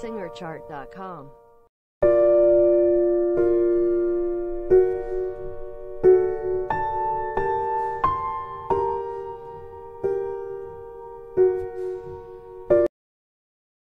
SingerChart.com.